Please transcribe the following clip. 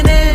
in it.